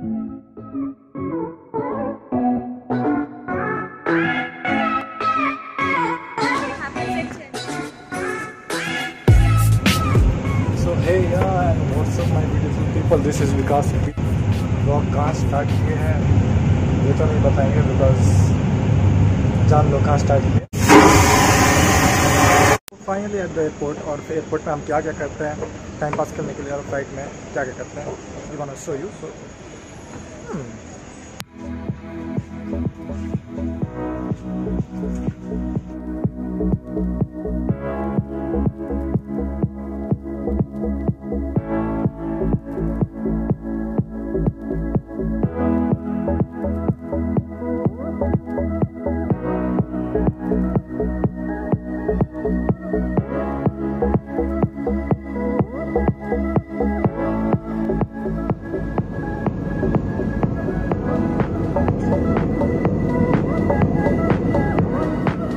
This is Vikas vlog कहाँ start किए हैं। ये तो नहीं बताएँगे बिकॉज़ जान लो कहाँ स्टार्ट किए। फाइनली एट द एयरपोर्ट और फिर एयरपोर्ट में हम क्या क्या करते हैं? टाइम पास करने के लिए और फ़्लाइट में क्या क्या करते हैं? You want show you so Hmm.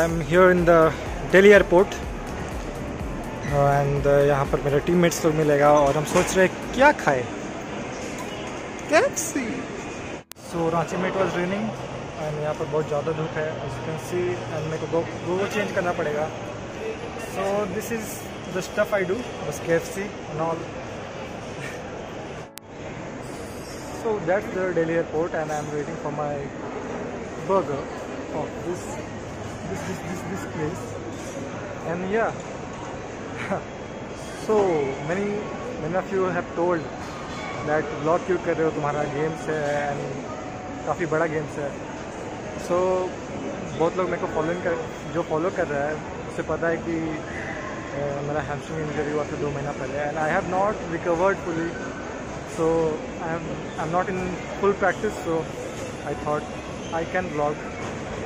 So I am here in the Delhi airport and यहाँ पर मेरे टीममेट्स लोग मिलेगा और हम सोच रहे क्या खाए? कैप्सी सो रांची में इट वॉज़ रेनिंग एंड यहाँ पर बहुत ज़्यादा धूप है सी एंड मेरे को गो चेंज करना पड़ेगा। So this is the stuff I do बस K F C and all So that's the Delhi airport and I'm waiting for my burger of this this this this, this place. And yeah, so many many of you have told that vlog क्यों कर रहे हो तुम्हारा games है and काफ़ी बड़ा games है सो so, बहुत लोग मेरे को फॉलो कर जो फॉलो कर रहा है उसे पता है कि uh, मेरा हैमस्ट्रिंग इंजरी हुआ था दो महीना पहले and I have not recovered fully so I'm, I'm not in full practice so I thought I can vlog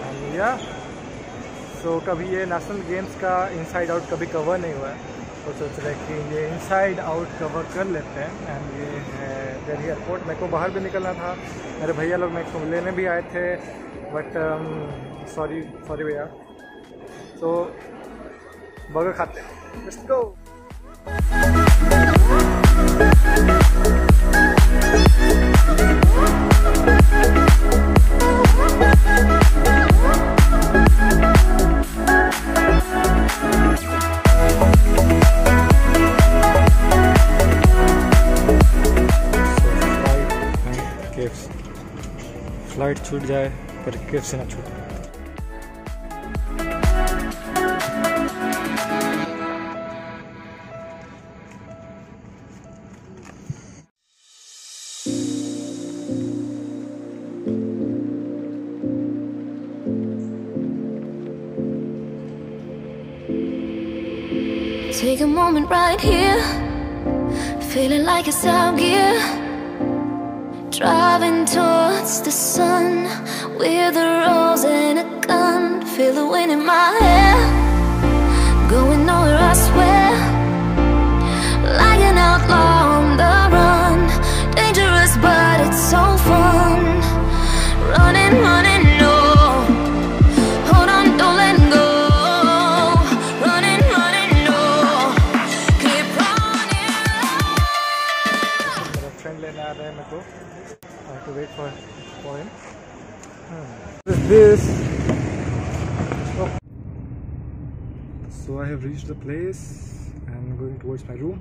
and yeah so कभी ये नेशनल गेम्स का इनसाइड आउट कभी कवर नहीं हुआ है। तो सोच रहे कि ये इनसाइड आउट कवर कर लेते हैं। एंड ये है दिल्ली एयरपोर्ट मेरे को बाहर भी निकलना था। मेरे भैया लोग मेरे को लेने भी आए थे। बट सॉरी सॉरी भैया। तो बर्गर खाते फ्लाइट छूट जाए पर केफ से ना छूटे Take a moment right here, feeling like it's out gear. Driving towards the sun with a rose and a gun. Feel the wind in my hair, going nowhere, I swear. This so I have reach the place and going towards my room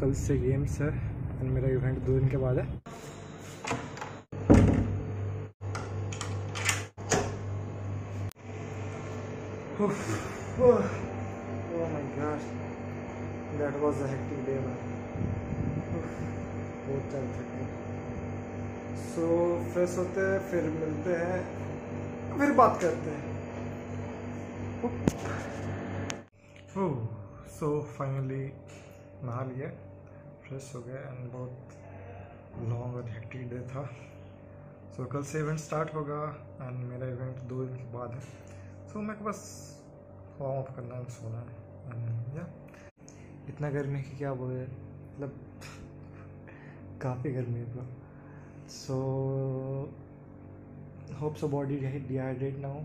कल से games है and मेरा event दो दिन के बाद है। Oh my so fresh होते हैं, फिर मिलते हैं। फिर बात करते हैं। सो फाइनली नहा लिया फ्रेश हो गया एंड बहुत लॉन्ग और हेक्टिक डे था। सो कल से इवेंट स्टार्ट होगा एंड मेरा इवेंट दो दिन बाद है। सो so, मेरे को बस वार्म अप करना है सोना है एंड या इतना गर्मी की क्या बोले? मतलब काफ़ी गर्मी है so hope so body dehydrate ना हो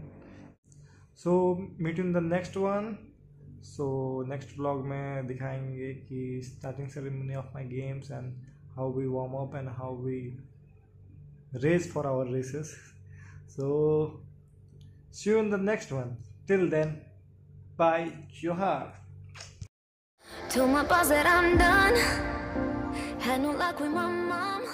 so meet in the next one so next vlog में दिखाएँगे कि starting ceremony of my games and how we warm up and how we race for our races so see you in the next one till then bye जोहार Told my boss that I'm done. Had no luck with my mom.